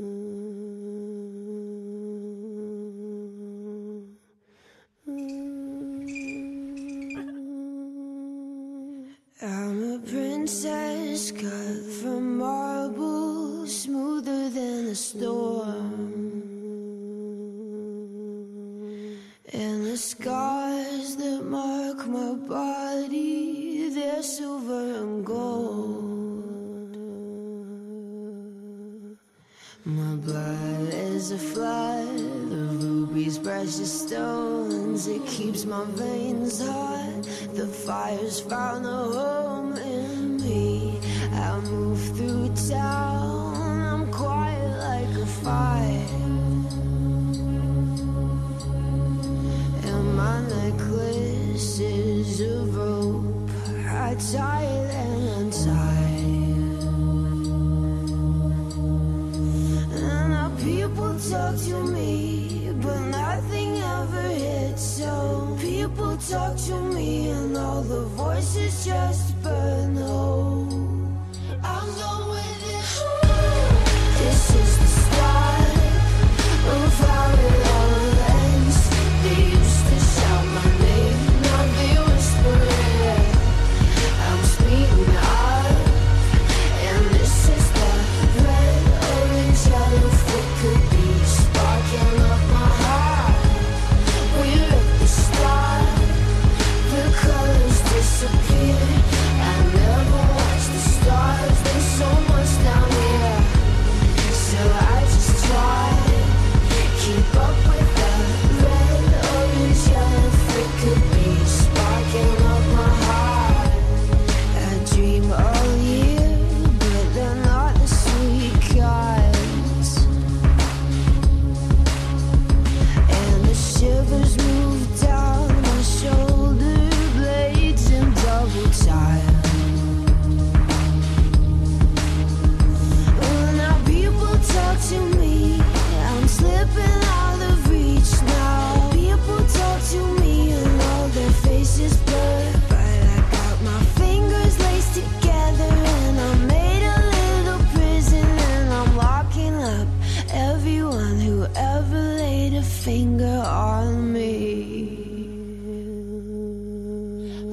I'm a princess cut from marble, smoother than a storm. And the scars that mark my body, they're silver and gold. My blood is a flood of rubies, precious stones. It keeps my veins hot. The fire's found a home in me. I move through town. I'm quiet like a fire. And my necklace is a rope. I tie it. talk to me and all the voices just burn oh, low. I'm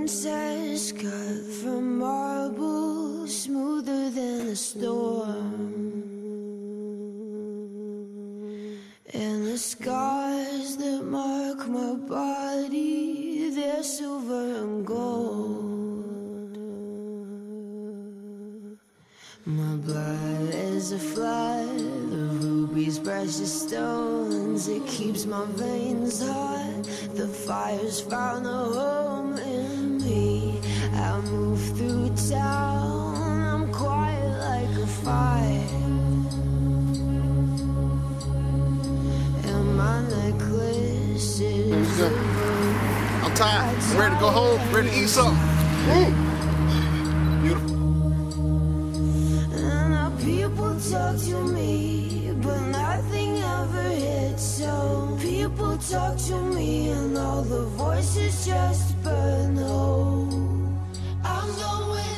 princess cut from marble, smoother than a storm. And the scars that mark my body, they're silver and gold. My blood is a flood, the ruby's precious stones. It keeps my veins hot, the fire's found a home. I'm tired. I'm ready to go home. Ready to eat something. Ooh. Beautiful. People talk to me, but nothing ever hits. So people talk to me, and all the voices just burn. Oh, I'm going.